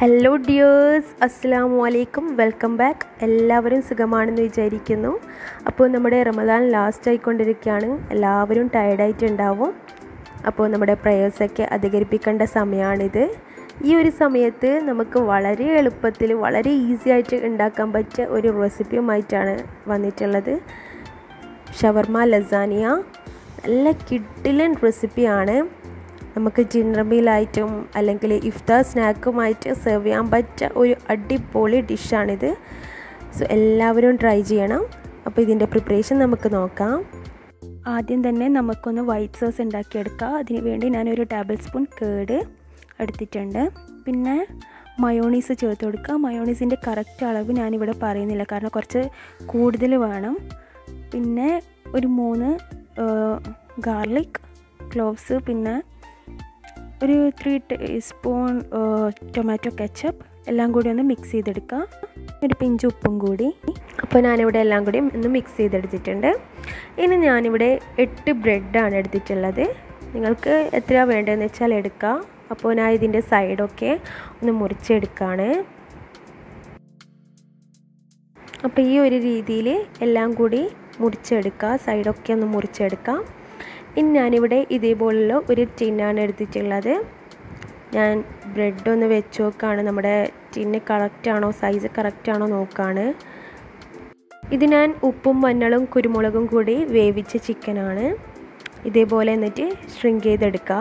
Hello dears അസ്സാം വലൈക്കും welcome back എല്ലാവരും സുഖമാണെന്ന് വിചാരിക്കുന്നു. അപ്പോൾ നമ്മുടെ റമദാൻ ലാസ്റ്റ് ആയിക്കൊണ്ടിരിക്കുകയാണ്. എല്ലാവരും ടയർഡായിട്ടുണ്ടാവും അപ്പോൾ നമ്മുടെ പ്രയേഴ്സൊക്കെ അധികരിപ്പിക്കേണ്ട സമയമാണിത്. ഈ ഒരു സമയത്ത് നമുക്ക് വളരെ എളുപ്പത്തിൽ വളരെ ഈസി ആയിട്ട് ഉണ്ടാക്കാൻ പറ്റിയ ഒരു റെസിപ്പിയുമായിട്ടാണ് വന്നിട്ടുള്ളത്. Shawarma lasagna. നല്ല കിഡിലൻ റെസിപ്പിയാണ് നമുക്ക് ജിന്നർ മീലായിട്ടും അല്ലെങ്കിൽ ഇഫ്താർ സ്നാക്കുമായിട്ട് സെർവ് ചെയ്യാൻ പറ്റിയ ഒരു അടിപൊളി ഡിഷാണിത് സോ എല്ലാവരും ട്രൈ ചെയ്യണം. അപ്പോൾ ഇതിന്റെ പ്രിപ്പറേഷൻ നമുക്ക് നോക്കാം. ആദ്യം തന്നെ നമുക്കൊന്ന് വൈറ്റ് സോസ് ഉണ്ടാക്കിയെടുക്കാം. അതിന് വേണ്ടി ഞാനൊരു ടേബിൾ സ്പൂൺ കേട് എടുത്തിട്ടുണ്ട്. പിന്നെ മയോണീസ് ചേർത്ത് കൊടുക്കുക. മയോണീസിന്റെ കറക്റ്റ് അളവ് ഞാനിവിടെ പറയുന്നില്ല. കാരണം കുറച്ച് കൂടുതൽ വേണം. പിന്നെ ഒരു മൂന്ന് ഗാർലിക് ക്ലോവ്സ് പിന്നെ ഒരു ത്രീ ടീസ്പൂൺ ടൊമാറ്റോ കെച്ചപ്പ് എല്ലാം കൂടി ഒന്ന് മിക്സ് ചെയ്തെടുക്കാം. ഒരു പിഞ്ച് ഉപ്പും കൂടി. അപ്പോൾ ഞാനിവിടെ എല്ലാം കൂടി ഒന്ന് മിക്സ് ചെയ്തെടുത്തിട്ടുണ്ട്. ഇനി ഞാനിവിടെ എട്ട് ബ്രെഡാണ് എടുത്തിട്ടുള്ളത്. നിങ്ങൾക്ക് എത്ര വേണ്ടതെന്ന് വെച്ചാൽ എടുക്കാം. അപ്പോൾ ഞാൻ ഇതിന്റെ സൈഡൊക്കെ ഒന്ന് മുറിച്ചെടുക്കുകയാണ് അപ്പോൾ ഈ ഒരു രീതിയിൽ എല്ലാം കൂടി മുറിച്ചെടുക്കുക സൈഡൊക്കെ ഒന്ന് മുറിച്ചെടുക്കാം. ഇനി ഞാനിവിടെ ഇതേപോലുള്ള ഒരു ടിന്നാണ് എടുത്തിട്ടുള്ളത്. ഞാൻ ബ്രെഡ് ഒന്ന് വെച്ച് നോക്കുകയാണ് നമ്മുടെ ടിന്ന് കറക്റ്റാണോ സൈസ് കറക്റ്റാണോ നോക്കുകയാണ് ഇത് ഞാൻ ഉപ്പും മഞ്ഞളും കുരുമുളകും കൂടി വേവിച്ച ചിക്കനാണ് ഇതേപോലെ എന്നിട്ട് ഷ്രിങ്ക് ചെയ്തെടുക്കുക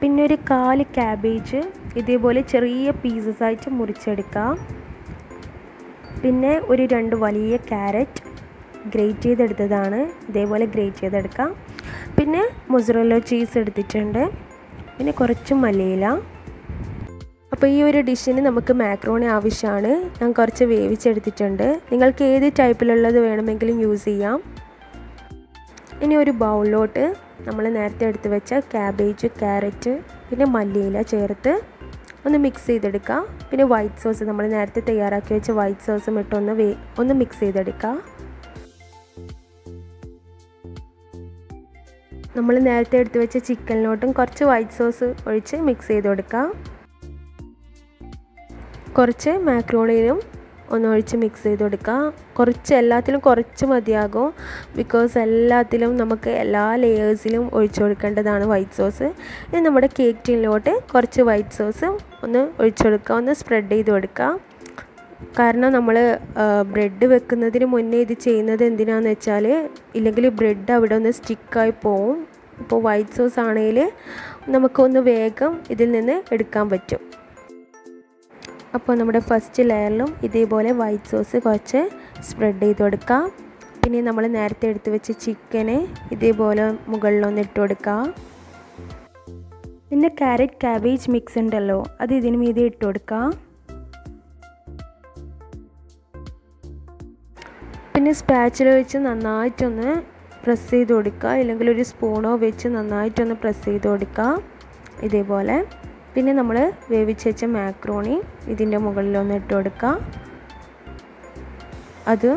പിന്നെ ഒരു കാൽ ക്യാബേജ് ഇതേപോലെ ചെറിയ പീസസ് ആയിട്ട് മുറിച്ചെടുക്കുക പിന്നെ ഒരു രണ്ട് വലിയ ക്യാരറ്റ് ഗ്രേറ്റ് ചെയ്തെടുത്തതാണ്. ഇതേപോലെ ഗ്രേറ്റ് ചെയ്തെടുക്കാം. പിന്നെ മൊസറല്ലോ ചീസ് എടുത്തിട്ടുണ്ട്. പിന്നെ കുറച്ച് മലയില അപ്പോൾ ഈ ഒരു ഡിഷിന് നമുക്ക് മാക്രോണി ആവശ്യമാണ്. ഞാൻ കുറച്ച് വേവിച്ചെടുത്തിട്ടുണ്ട്. നിങ്ങൾക്ക് ഏത് ടൈപ്പിലുള്ളത് വേണമെങ്കിലും യൂസ് ചെയ്യാം. ഇനി ഒരു ബൗളിലോട്ട് നമ്മൾ നേരത്തെ എടുത്ത് വെച്ച ക്യാബേജ് ക്യാരറ്റ് പിന്നെ മല്ലിയില ചേർത്ത് ഒന്ന് മിക്സ് ചെയ്തെടുക്കുക പിന്നെ വൈറ്റ് സോസ് നമ്മൾ നേരത്തെ തയ്യാറാക്കി വെച്ച വൈറ്റ് സോസും ഇട്ടൊന്ന് വേ ഒന്ന് മിക്സ് ചെയ്തെടുക്കുക നമ്മൾ നേരത്തെ എടുത്തു വെച്ച ചിക്കനിലോട്ടും കുറച്ച് വൈറ്റ് സോസ് ഒഴിച്ച് മിക്സ് ചെയ്ത് കൊടുക്കാം. കുറച്ച് മാക്രോണിയിലും ഒന്ന് ഒഴിച്ച് മിക്സ് ചെയ്ത് കൊടുക്കുക കുറച്ച് എല്ലാത്തിലും കുറച്ച് മതിയാകും. ബിക്കോസ് എല്ലാത്തിലും നമുക്ക് എല്ലാ ലെയേഴ്സിലും ഒഴിച്ചു കൊടുക്കേണ്ടതാണ് വൈറ്റ് സോസ് ഇനി നമ്മുടെ കേക്ക് ടീനിലോട്ട് കുറച്ച് വൈറ്റ് സോസ് ഒന്ന് ഒഴിച്ചു കൊടുക്കുക ഒന്ന് സ്പ്രെഡ് ചെയ്ത് കൊടുക്കുക കാരണം നമ്മൾ ബ്രെഡ് വെക്കുന്നതിന് മുന്നേ ഇത് ചെയ്യുന്നത് എന്തിനാണെന്ന് വെച്ചാൽ ഇല്ലെങ്കിൽ ബ്രെഡ് അവിടെ ഒന്ന് സ്റ്റിക്കായി പോവും. ഇപ്പോൾ വൈറ്റ് സോസ് ആണെങ്കിൽ നമുക്കൊന്ന് വേഗം ഇതിൽ നിന്ന് എടുക്കാൻ പറ്റും. അപ്പോൾ നമ്മുടെ ഫസ്റ്റ് ലെയറിലും ഇതേപോലെ വൈറ്റ് സോസ് കുറച്ച് സ്പ്രെഡ് ചെയ്ത് കൊടുക്കാം. പിന്നെ നമ്മൾ നേരത്തെ എടുത്ത് വെച്ച ചിക്കന് ഇതേപോലെ മുകളിലൊന്ന് ഇട്ട് കൊടുക്കുക പിന്നെ ക്യാരറ്റ് ക്യാബേജ് മിക്സ് ഉണ്ടല്ലോ അത് ഇതിന് മീതെ ഇട്ട് കൊടുക്കാം. പിന്നെ സ്പാച്ചിൽ വെച്ച് നന്നായിട്ടൊന്ന് പ്രസ് ചെയ്ത് കൊടുക്കുക. ഇല്ലെങ്കിൽ ഒരു സ്പൂണോ വെച്ച് നന്നായിട്ടൊന്ന് പ്രസ് ചെയ്ത് കൊടുക്കുക. ഇതേപോലെ. പിന്നെ നമ്മൾ വേവിച്ച് വെച്ച മാക്രോണി ഇതിന്റെ മുകളിലൊന്ന് ഇട്ട് കൊടുക്കുക. അത്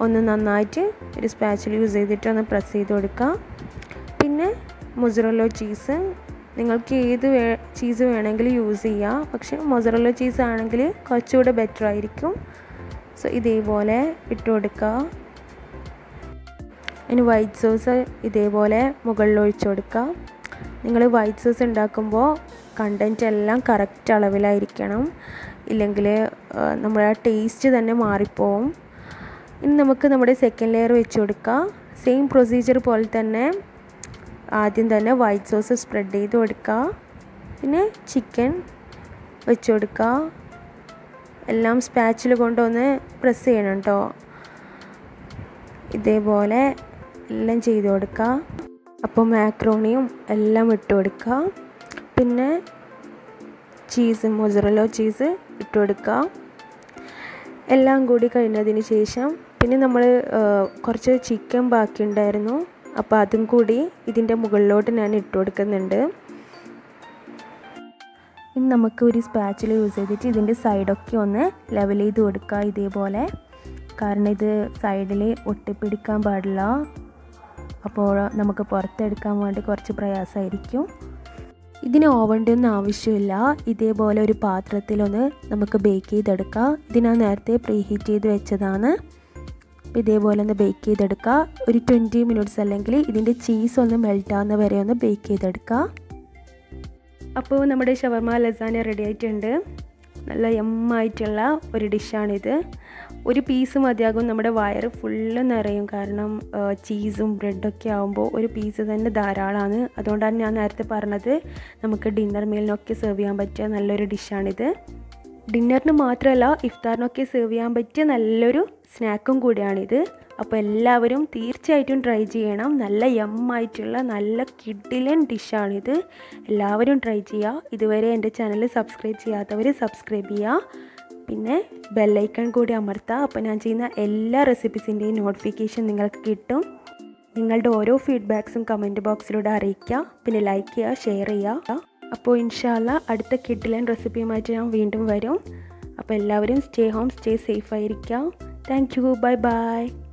ഒന്ന് നന്നായിട്ട് ഒരു സ്പാച്ചിൽ യൂസ് ചെയ്തിട്ട് ഒന്ന് പ്രസ് ചെയ്ത് കൊടുക്കുക. പിന്നെ മൊസറല്ലോ ചീസ് നിങ്ങൾക്ക് ഏത് വേ ചീസ് വേണമെങ്കിലും യൂസ് ചെയ്യാം. പക്ഷേ മൊസറല്ലോ ചീസ് ആണെങ്കിൽ കുറച്ചുകൂടെ ബെറ്റർ ആയിരിക്കും. സോ ഇതേപോലെ ഇട്ട് കൊടുക്കുക. ഇനി വൈറ്റ് സോസ് ഇതേപോലെ മുകളിൽ ഒഴിച്ചു കൊടുക്കുക. നിങ്ങൾ വൈറ്റ് സോസ് ഉണ്ടാക്കുമ്പോൾ കണ്ടന്റ് എല്ലാം കറക്റ്റ് അളവിലായിരിക്കണം. ഇല്ലെങ്കിൽ നമ്മുടെ ടേസ്റ്റ് തന്നെ മാറിപ്പോവും. ഇനി നമുക്ക് നമ്മുടെ സെക്കൻഡ് ലെയർ വെച്ച് കൊടുക്കുക. സെയിം പ്രൊസീജിയർ പോലെ തന്നെ ആദ്യം തന്നെ വൈറ്റ് സോസ് സ്പ്രെഡ് ചെയ്ത് കൊടുക്കുക. പിന്നെ ചിക്കൻ വെച്ച് കൊടുക്കുക. എല്ലാം സ്പാച്ചിൽ കൊണ്ടൊന്ന് പ്രസ് ചെയ്യണം കേട്ടോ ഇതേപോലെ എല്ലാം ചെയ്ത് കൊടുക്കുക അപ്പോൾ മാക്രോണിയും എല്ലാം ഇട്ട് കൊടുക്കുക പിന്നെ ചീസ് മൊസറലോ ചീസ് ഇട്ട് കൊടുക്കുക എല്ലാം കൂടി കഴിഞ്ഞതിന് ശേഷം പിന്നെ നമ്മൾ കുറച്ച് ചിക്കൻ ബാക്കിയുണ്ടായിരുന്നു അപ്പോൾ അതും കൂടി ഇതിന്റെ മുകളിലോട്ട് ഞാൻ ഇട്ട് കൊടുക്കുന്നുണ്ട്. ഇനി നമുക്ക് ഒരു സ്പാച്ചിൽ യൂസ് ചെയ്തിട്ട് ഇതിന്റെ സൈഡൊക്കെ ഒന്ന് ലെവൽ ചെയ്ത് കൊടുക്കുക ഇതേപോലെ. കാരണം ഇത് സൈഡിൽ ഒട്ടിപ്പിടിക്കാൻ പാടില്ല. അപ്പോൾ നമുക്ക് പുറത്തെടുക്കാൻ വേണ്ടി കുറച്ച് പ്രയാസമായിരിക്കും. ഇതിന് ഓവന്റെ ഒന്നും ആവശ്യമില്ല. ഇതേപോലെ ഒരു പാത്രത്തിലൊന്ന് നമുക്ക് ബേക്ക് ചെയ്തെടുക്കാം. ഇത് ഞാൻ നേരത്തെ പ്രീ ഹീറ്റ് ചെയ്ത് വെച്ചതാണ്. ഇതേപോലെ ഒന്ന് ബേക്ക് ചെയ്തെടുക്കുക ഒരു ട്വന്റി മിനിറ്റ്സ് അല്ലെങ്കിൽ ഇതിന്റെ ചീസ് ഒന്ന് മെൽറ്റ് ആവുന്ന വരെ ഒന്ന് ബേക്ക് ചെയ്തെടുക്കുക അപ്പോൾ നമ്മുടെ ഷവർമ ലസാന റെഡി ആയിട്ടുണ്ട്. നല്ല എമ്മായിട്ടുള്ള ഒരു ഡിഷാണിത് ഒരു പീസ് മതിയാകും. നമ്മുടെ വയറ് ഫുള്ള് നിറയും. കാരണം ചീസും ബ്രെഡൊക്കെ ആകുമ്പോൾ ഒരു പീസ് തന്നെ ധാരാളമാണ് അതുകൊണ്ടാണ് ഞാൻ നേരത്തെ പറഞ്ഞത് നമുക്ക് ഡിന്നർ മീലിനൊക്കെ സെർവ് ചെയ്യാൻ പറ്റിയ നല്ലൊരു ഡിഷാണിത് ഡിന്നറിന് മാത്രമല്ല ഇഫ്താറിനൊക്കെ സെർവ് ചെയ്യാൻ പറ്റിയ നല്ലൊരു സ്നാക്കും കൂടിയാണിത്. അപ്പോൾ എല്ലാവരും തീർച്ചയായിട്ടും ട്രൈ ചെയ്യണം. നല്ല യമ്മായിട്ടുള്ള നല്ല കിഡിലൻ ഡിഷാണിത് എല്ലാവരും ട്രൈ ചെയ്യുക. ഇതുവരെ എന്റെ ചാനൽ സബ്സ്ക്രൈബ് ചെയ്യാത്തവർ സബ്സ്ക്രൈബ് ചെയ്യുക. പിന്നെ ബെല്ലൈക്കൺ കൂടി അമർത്താം. അപ്പോൾ ഞാൻ ചെയ്യുന്ന എല്ലാ റെസിപ്പീസിന്റെയും നോട്ടിഫിക്കേഷൻ നിങ്ങൾക്ക് കിട്ടും. നിങ്ങളുടെ ഓരോ ഫീഡ്ബാക്സും കമന്റ് ബോക്സിലൂടെ അറിയിക്കുക പിന്നെ ലൈക്ക് ചെയ്യുക ഷെയർ ചെയ്യുക. അപ്പോൾ ഇൻഷാല്ല അടുത്ത കിഡിലൻ റെസിപ്പിയുമായിട്ട് ഞാൻ വീണ്ടും വരും. അപ്പോൾ എല്ലാവരും സ്റ്റേ ഹോം സ്റ്റേ സേഫ് ആയിരിക്കാം. Thank you bye bye